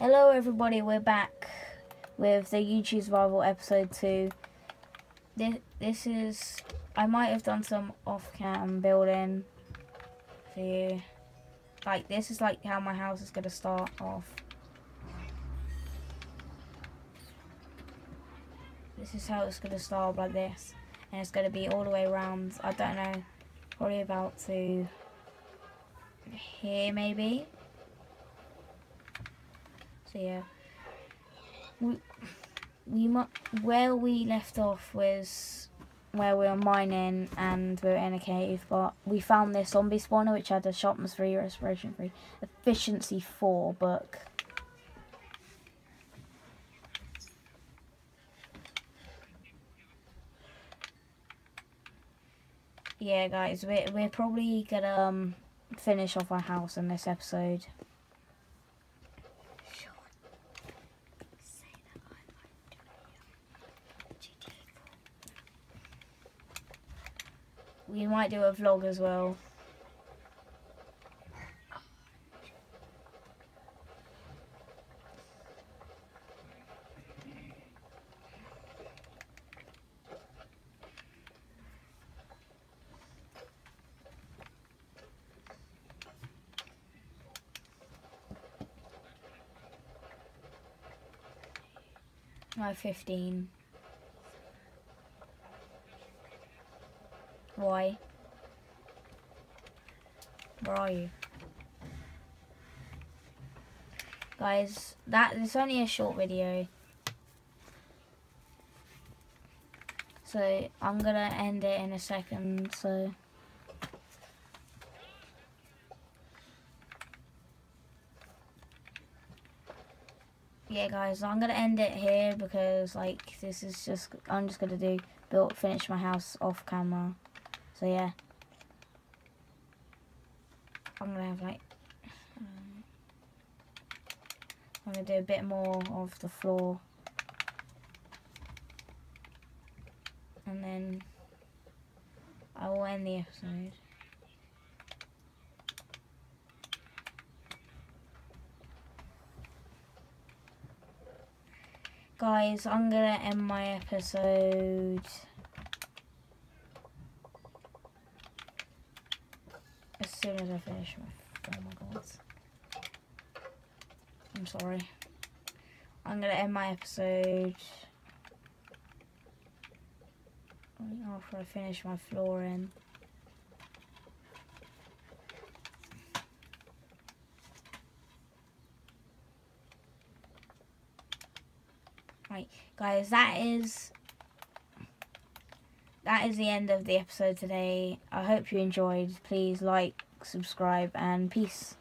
Hello everybody, we're back with the YouTube Survival episode 2. This, this is, I might have done some off-cam building for you. Like, this is like how my house is going to start off. This is how it's going to start like this. And it's going to be all the way around, I don't know, probably about to here maybe. Yeah, we we where we left off was where we were mining and we were in a cave, but we found this zombie spawner which had a sharpness three, respiration three, efficiency four book. Yeah, guys, we're we're probably gonna um, finish off our house in this episode. We might do a vlog as well. My 15. Why? Where are you? Guys, that is only a short video. So, I'm gonna end it in a second, so... yeah guys i'm gonna end it here because like this is just i'm just gonna do build finish my house off camera so yeah. I'm gonna have like um, I'm gonna do a bit more of the floor and then I will end the episode. Guys, I'm gonna end my episode soon as I finish my, my god. I'm sorry. I'm gonna end my episode after I finish my flooring. Right, guys, that is that is the end of the episode today. I hope you enjoyed. Please like, subscribe, and peace.